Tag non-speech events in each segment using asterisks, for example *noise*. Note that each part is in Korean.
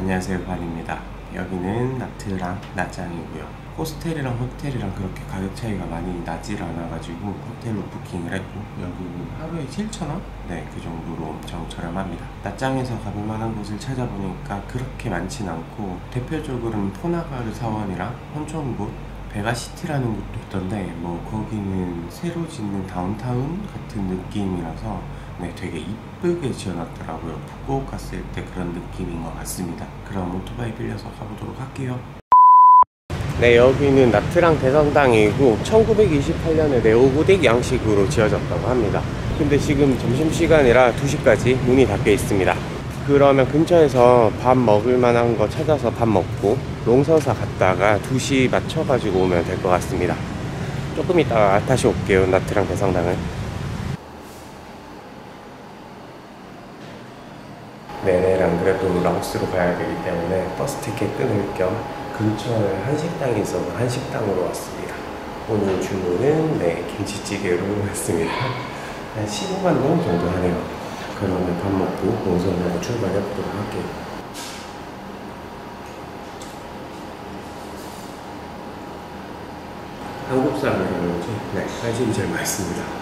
안녕하세요 발입니다. 여기는 나트랑 나짱이고요. 호스텔이랑 호텔이랑 그렇게 가격 차이가 많이 나질 않아가지고 호텔로 부킹을 했고 여기는 하루에 7,000원? 네그 정도로 엄청 저렴합니다. 나짱에서 가볼 만한 곳을 찾아보니까 그렇게 많진 않고 대표적으로는 포나가르 사원이랑 혼천곳 베가시티라는 곳도 있던데 뭐 거기는 새로 짓는 다운타운 같은 느낌이라서 네 되게 이쁘게 지어놨더라고요. 북곡 갔을 때 그런 느낌인 것 같습니다. 그럼 오토바이 빌려서 가보도록 할게요. 네 여기는 나트랑 대성당이고 1928년에 네오고딕 양식으로 지어졌다고 합니다. 근데 지금 점심시간이라 2시까지 문이 닫혀 있습니다. 그러면 근처에서 밥 먹을 만한 거 찾아서 밥 먹고 롱서사 갔다가 2시 맞춰가지고 오면 될 것 같습니다. 조금 이따가 다시 올게요 나트랑 대성당은 내내랑 그래도 라오스로 가야 되기 때문에 버스 티켓 끊을 겸 근처에 한식당이 있어서 한식당으로 왔습니다. 오늘 주문은 네 김치찌개로 *laughs* 했습니다. 한 15만 원 정도 하네요. 그러면 밥 먹고 공선으로 출발해 보도록 할게요. 한국 사람이라 그런지 네, 한식이 제일 맛있습니다.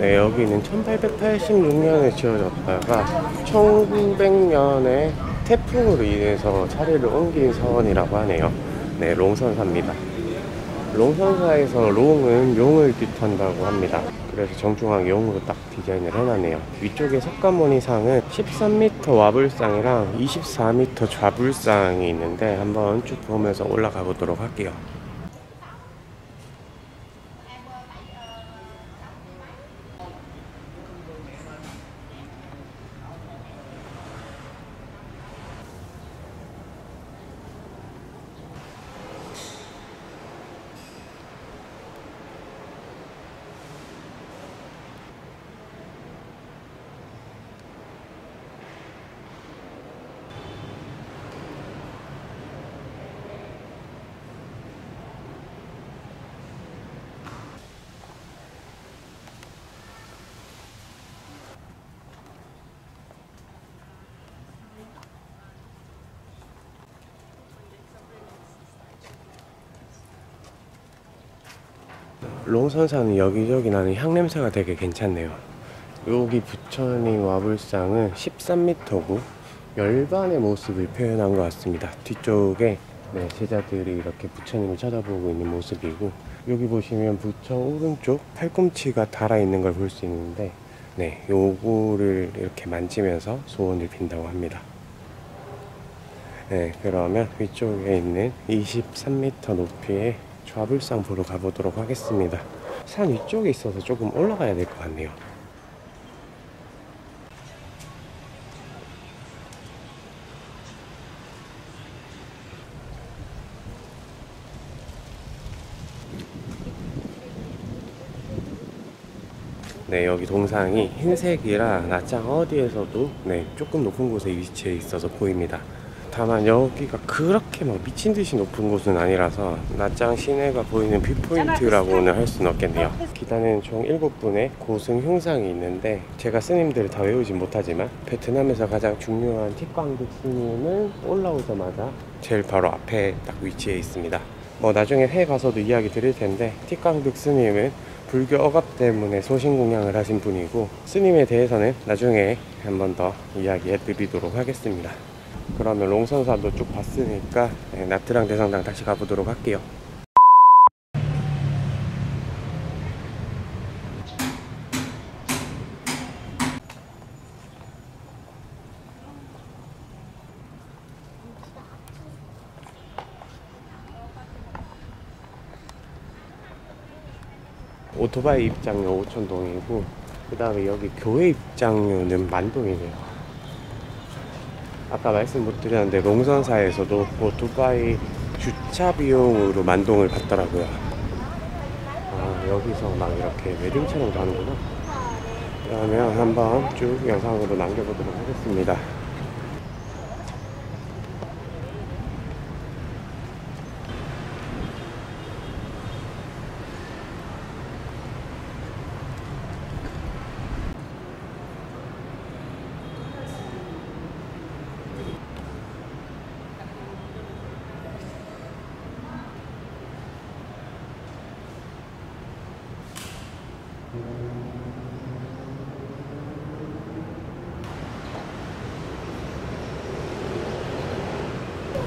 네, 여기는 1886년에 지어졌다가 1900년에 태풍으로 인해서 자리를 옮긴 서원이라고 하네요. 네, 롱선사입니다. 롱선사에서 롱은 용을 뜻한다고 합니다. 그래서 정중하게 용으로 딱 디자인을 해놨네요. 위쪽에 석가모니상은 13m 와불상이랑 24m 좌불상이 있는데 한번 쭉 보면서 올라가 보도록 할게요. 롱선사는 여기저기 나는 향냄새가 되게 괜찮네요. 여기 부처님 와불상은 13m고 열반의 모습을 표현한 것 같습니다. 뒤쪽에 네, 제자들이 이렇게 부처님을 쳐다보고 있는 모습이고 여기 보시면 부처 오른쪽 팔꿈치가 달아 있는 걸 볼 수 있는데 네, 요거를 이렇게 만지면서 소원을 빈다고 합니다. 네, 그러면 위쪽에 있는 23m 높이의 좌불상 보러 가보도록 하겠습니다. 산 위쪽에 있어서 조금 올라가야 될 것 같네요. 네, 여기 동상이 흰색이라 낮장 어디에서도 네, 조금 높은 곳에 위치해 있어서 보입니다. 다만 여기가 그렇게 막 미친 듯이 높은 곳은 아니라서 나짱 시내가 보이는 viewpoint라고는 할 수는 없겠네요. 기단에는 총 7분의 고승 흉상이 있는데 제가 스님들을 다 외우진 못하지만 베트남에서 가장 중요한 틱광득 스님은 올라오자마자 제일 바로 앞에 딱 위치해 있습니다. 뭐 나중에 훼 가서도 이야기 드릴 텐데 틱광득 스님은 불교 억압 때문에 소신공양을 하신 분이고 스님에 대해서는 나중에 한 번 더 이야기해 드리도록 하겠습니다. 그러면 롱선사도 쭉 봤으니까 네, 나트랑 대성당 다시 가보도록 할게요. 오토바이 입장료 5천동이고 그 다음에 여기 교회 입장료는 만동이네요. 아까 말씀 못 드렸는데 농선사에서도 오토바이 주차 비용으로 만동을 받더라고요. 아, 여기서 막 이렇게 웨딩 촬영도 하는구나. 그러면 한번 쭉 영상으로 남겨보도록 하겠습니다.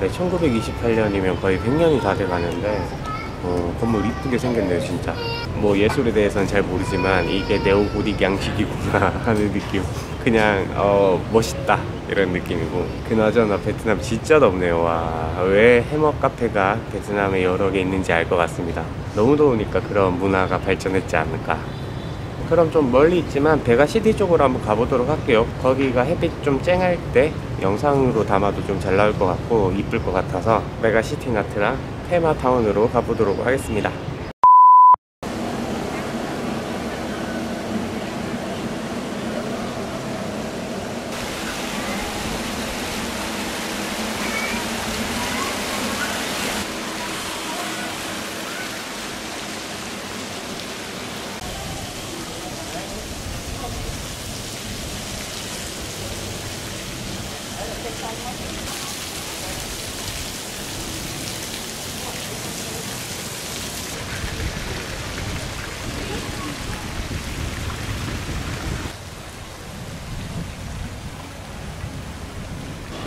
네, 1928년이면 거의 100년이 다 돼가는데 어, 건물 이쁘게 생겼네요 진짜. 뭐 예술에 대해서는 잘 모르지만 이게 네오고딕 양식이구나 *laughs* 하는 느낌. 그냥 어 멋있다. 이런 느낌이고. 그나저나 베트남 진짜 덥네요 와왜 해먹 카페가 베트남에 여러 개 있는지 알 것 같습니다. 너무 더우니까 그런 문화가 발전했지 않을까 그럼 좀 멀리 있지만 베가 시티 쪽으로 한번 가보도록 할게요. 거기가 햇빛 좀 쨍할 때 영상으로 담아도 좀 잘 나올 것 같고 이쁠 것 같아서 베가 시티 나트랑 테마타운으로 가보도록 하겠습니다.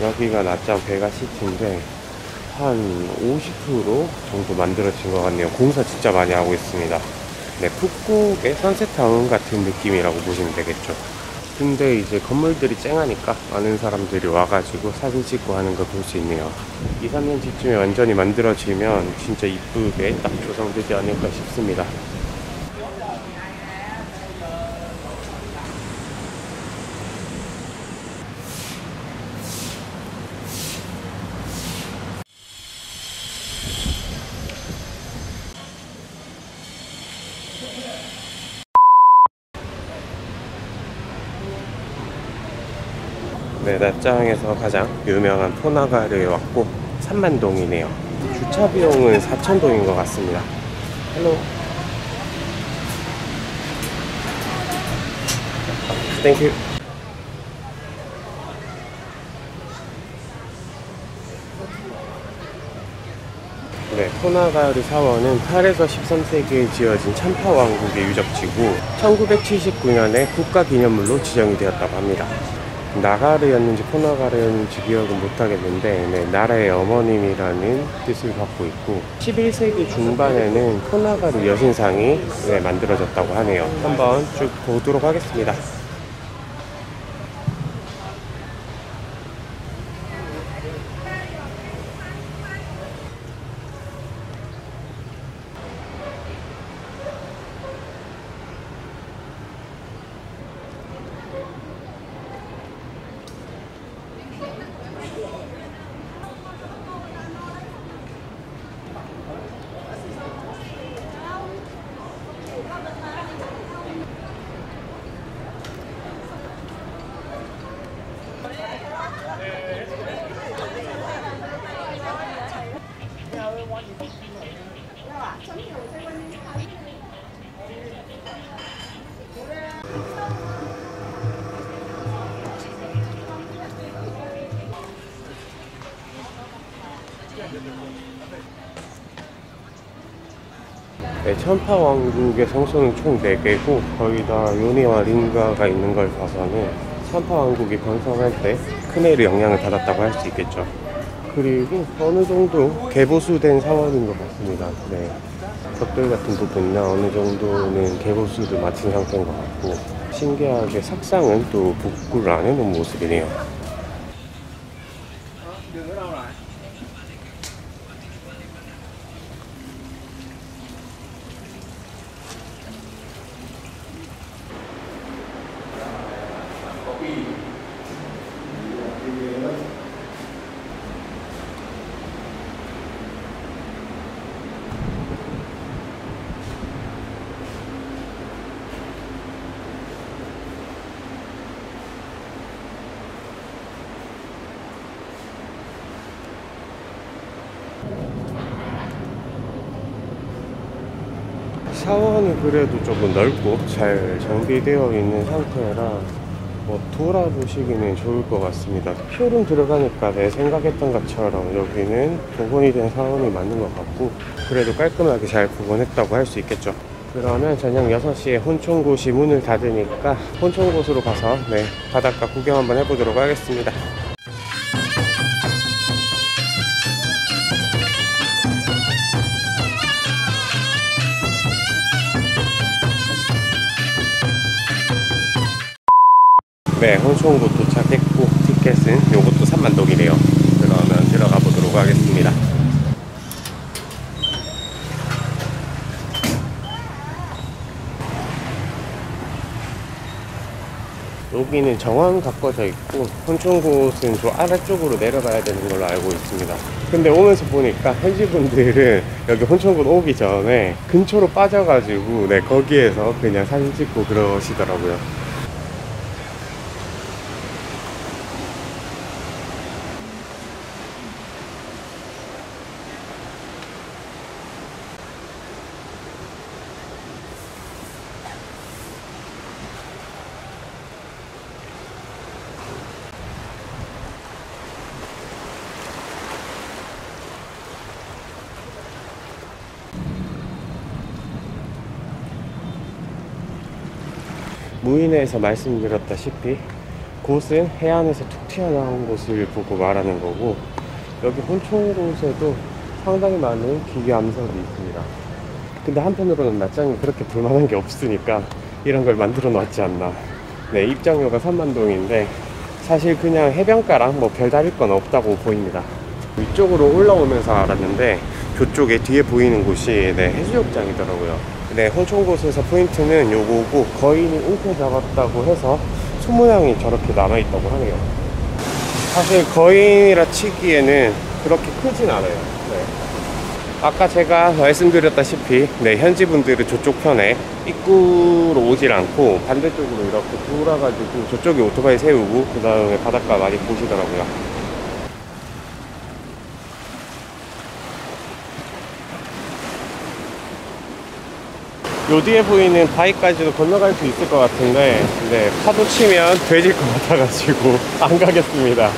여기가 낮잠 베가 시티인데 한 50% 정도 만들어진 것 같네요. 공사 진짜 많이 하고 있습니다. 네, 푸꾸의 선셋타운 같은 느낌이라고 보시면 되겠죠. 근데 이제 건물들이 쨍하니까 많은 사람들이 와가지고 사진 찍고 하는 걸 볼 수 있네요. 2, 3년 뒤쯤에 완전히 만들어지면 진짜 이쁘게 딱 조성되지 않을까 싶습니다. 네, 나짱에서 가장 유명한 포나가르에 왔고 3만동이네요. 주차 비용은 4천동인 것 같습니다. Hello. Thank you. 네, 포나가르 사원은 8에서 13세기에 지어진 참파 왕국의 유적지고 1979년에 국가기념물로 지정이 되었다고 합니다. 나가르였는지 포나가르였는지 기억은 못하겠는데 네, 나라의 어머님이라는 뜻을 갖고 있고 11세기 중반에는 포나가르 여신상이 네, 만들어졌다고 하네요. 한번 쭉 보도록 하겠습니다. 네, 천파 왕국의 성소는 총 4개고 거기다 요니와 링가가 있는 걸 봐서는 천파 왕국이 건설할 때 큰애를 영향을 받았다고 할 수 있겠죠. 그리고 어느 정도 개보수된 사원인 것 같습니다. 네. 벽돌 같은 부분이나 어느 정도는 개보수를 마친 상태인 것 같고 신기하게 석상은 또 복구를 안 해놓은 모습이네요. 샤워는 그래도 조금 넓고 잘 정비되어 있는 상태라 뭐 돌아보시기는 좋을 것 같습니다. 쇼룸 들어가니까 내 생각했던 것처럼 여기는 복원이 된 사원이 맞는 것 같고 그래도 깔끔하게 잘 복원했다고 할 수 있겠죠. 그러면 저녁 6시에 혼촌곳이 문을 닫으니까 혼촌곳으로 가서 네, 바닷가 구경 한번 해보도록 하겠습니다. 네, 홍천구 도착했고 티켓은 요것도 3만 동이래요. 그러면 들어가 보도록 하겠습니다. 여기는 정원 가꿔져 있고 혼천곳은 저 아래쪽으로 내려가야 되는 걸로 알고 있습니다. 근데 오면서 보니까 현지분들은 여기 혼천곳 오기 전에 근처로 빠져가지고 네 거기에서 그냥 사진 찍고 그러시더라고요. 무인에서 말씀드렸다시피 곳은 해안에서 툭 튀어나온 곳을 보고 말하는 거고 여기 혼촌 곳에도 상당히 많은 기계 암석이 있습니다. 근데 한편으로는 낮장이 그렇게 볼만한 게 없으니까 이런 걸 만들어 놨지 않나. 네, 입장료가 3만동인데 사실 그냥 해변가랑 뭐 별다를 건 없다고 보입니다. 위쪽으로 올라오면서 알았는데 저쪽에 뒤에 보이는 곳이 네, 해수욕장이더라고요. 네, 홍천곳에서 포인트는 요거고 거인이 웅크 잡았다고 해서 소모양이 저렇게 남아있다고 하네요. 사실 거인이라 치기에는 그렇게 크진 않아요. 네. 아까 제가 말씀드렸다시피 네, 현지 분들은 저쪽 편에 입구로 오질 않고 반대쪽으로 이렇게 돌아가지고 저쪽에 오토바이 세우고 그 다음에 바닷가 많이 보시더라고요. 요 뒤에 보이는 바위까지도 건너갈 수 있을 것 같은데 네, 파도 치면 돼질 것 같아가지고 *laughs* 안 가겠습니다.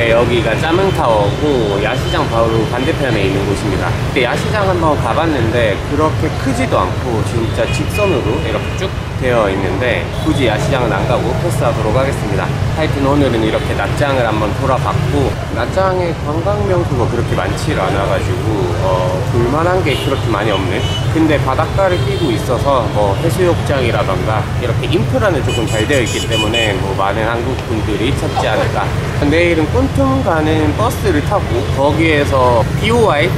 네, 여기가 짜명타워고 야시장 바로 반대편에 있는 곳입니다. 근데 야시장 한번 가봤는데 그렇게 크지도 않고 진짜 직선으로 이렇게 쭉 되어 있는데 굳이 야시장은 안 가고 패스하도록 하겠습니다. 하여튼 오늘은 이렇게 낮장을 한번 돌아봤고 낮장에 관광 명소가 그렇게 많지 않아가지고 어, 볼만한 게 그렇게 많이 없는 근데 바닷가를 끼고 있어서 뭐 해수욕장이라던가 이렇게 인프라는 조금 잘 되어 있기 때문에 뭐 많은 한국 분들이 찾지 않을까. 내일은 꼰뚬 가는 버스를 타고 거기에서 BOI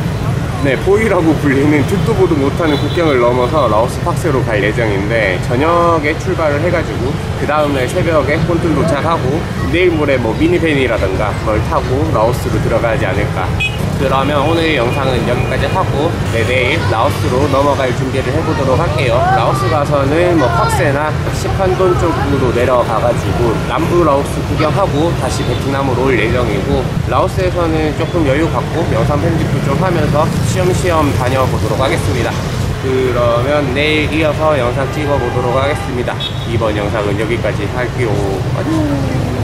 네, 보이라고 불리는 듣도 보도 못하는 국경을 넘어서 라오스 팍세로 갈 예정인데 저녁에 출발을 해가지고 그 다음날 새벽에 콘툼 도착하고 내일 모레 뭐 미니밴이라던가 그걸 타고 라오스로 들어가지 않을까 그러면 오늘 영상은 여기까지 하고 네, 내일 라오스로 넘어갈 준비를 해보도록 할게요. 라오스 가서는 뭐 팍세나 시판돈 쪽으로 내려가가지고 남부 라오스 구경하고 다시 베트남으로 올 예정이고 라오스에서는 조금 여유 갖고 영상 편집도 좀 하면서 쉬엄쉬엄 다녀보도록 하겠습니다. 그러면 내일 이어서 영상 찍어보도록 하겠습니다. 이번 영상은 여기까지 할게요. 안녕